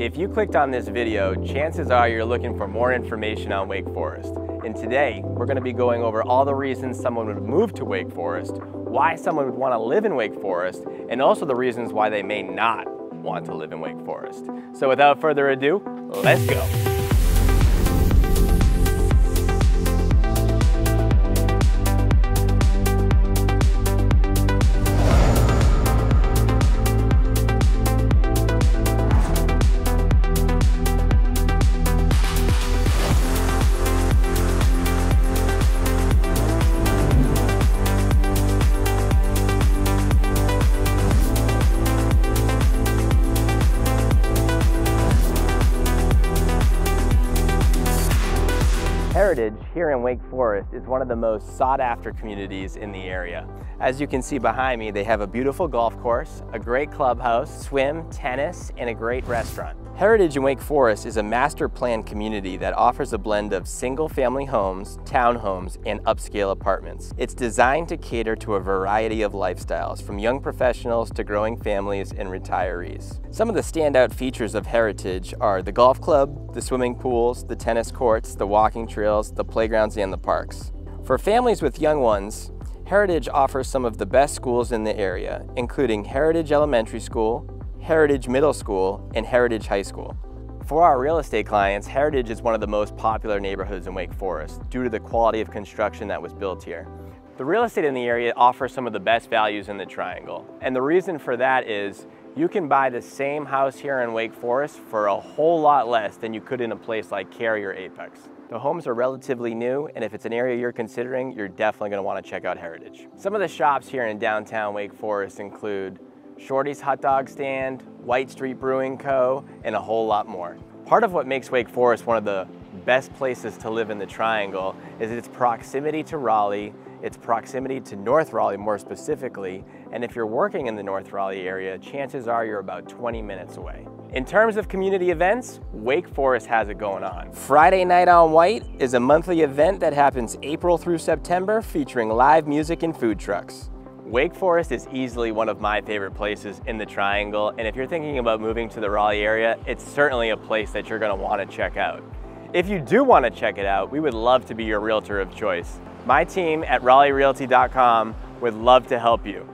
If you clicked on this video, chances are you're looking for more information on Wake Forest. And today, we're gonna be going over all the reasons someone would move to Wake Forest, why someone would wanna live in Wake Forest, and also the reasons why they may not want to live in Wake Forest. So without further ado, let's go. Heritage here in Wake Forest is one of the most sought after communities in the area. As you can see behind me, they have a beautiful golf course, a great clubhouse, swim, tennis, and a great restaurant. Heritage in Wake Forest is a master plan community that offers a blend of single family homes, townhomes, and upscale apartments. It's designed to cater to a variety of lifestyles, from young professionals to growing families and retirees. Some of the standout features of Heritage are the golf club, the swimming pools, the tennis courts, the walking trails, the playgrounds, and the parks. For families with young ones, Heritage offers some of the best schools in the area, including Heritage Elementary School, Heritage Middle School, and Heritage High School. For our real estate clients, Heritage is one of the most popular neighborhoods in Wake Forest due to the quality of construction that was built here. The real estate in the area offers some of the best values in the Triangle, and the reason for that is you can buy the same house here in Wake Forest for a whole lot less than you could in a place like Cary or Apex. The homes are relatively new, and if it's an area you're considering, you're definitely gonna wanna check out Heritage. Some of the shops here in downtown Wake Forest include Shorty's Hot Dog Stand, White Street Brewing Co., and a whole lot more. Part of what makes Wake Forest one of the best places to live in the Triangle is its proximity to Raleigh, its proximity to North Raleigh more specifically, and if you're working in the North Raleigh area, chances are you're about 20 minutes away. In terms of community events, Wake Forest has it going on. Friday Night on White is a monthly event that happens April through September featuring live music and food trucks. Wake Forest is easily one of my favorite places in the Triangle, and if you're thinking about moving to the Raleigh area, it's certainly a place that you're gonna wanna check out. If you do wanna check it out, we would love to be your realtor of choice. My team at RaleighRealty.com would love to help you.